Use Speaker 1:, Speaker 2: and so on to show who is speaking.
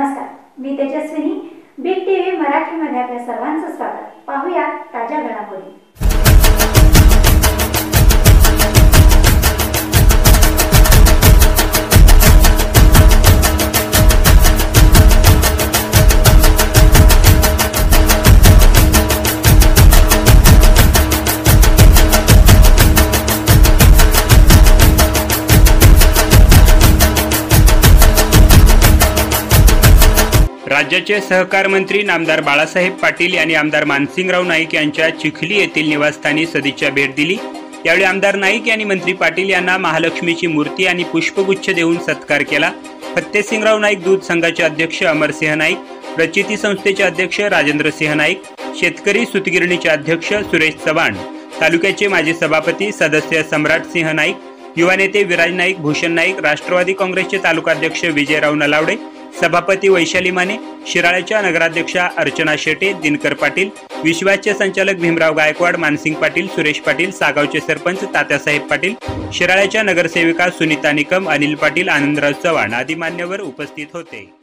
Speaker 1: नमस्कार. मी Tejaswini. Big TV मराठीमध्ये आपल्या सर्वांचं स्वागत. पाहूया ताज्या घडामोडी.
Speaker 2: राज्याचे सहकार मंत्री नामदार बाळासाहेब पाटील यांनी आमदार मानसिंगराव नाईक यांच्या चिखली येथील निवासस्थानी सदिच्छा भेट दिली. यावेळी आमदार नाईक यांनी मंत्री पाटील यांना महालक्ष्मीची मूर्ती आणि पुष्पगुच्छ देऊन सत्कार केला. फत्तेसिंगराव नाईक दूध संघाचे अध्यक्ष अमरसिंह नाईक प्रचिती संस्थेचे अध्यक्ष राजेंद्र सिंह नाईक शेतकरी सुतगिरणीचे अध्यक्ष सुरेश चव्हाण तालुक्याचे माजी सभापती सदस्य सम्राट सिंह नाईक युवा नेते विराज नाईक भूषण नाईक राष्ट्रवादी काँग्रेसचे तालुकाध्यक्ष विजयराव नलावडे सभापती वैशाली माने शिराळ्याच्या नगराध्यक्षा अर्चना शेटे दिनकर पाटील विश्वाचे संचालक भीमराव गायकवाड मानसिंग पाटील सुरेश पाटील सागावचे सरपंच तात्यासाहेब पाटील शिराळ्याच्या नगरसेविका सुनीता निकम अनिल पाटील आनंदराव चव्हाण आदी मान्यवर उपस्थित होते.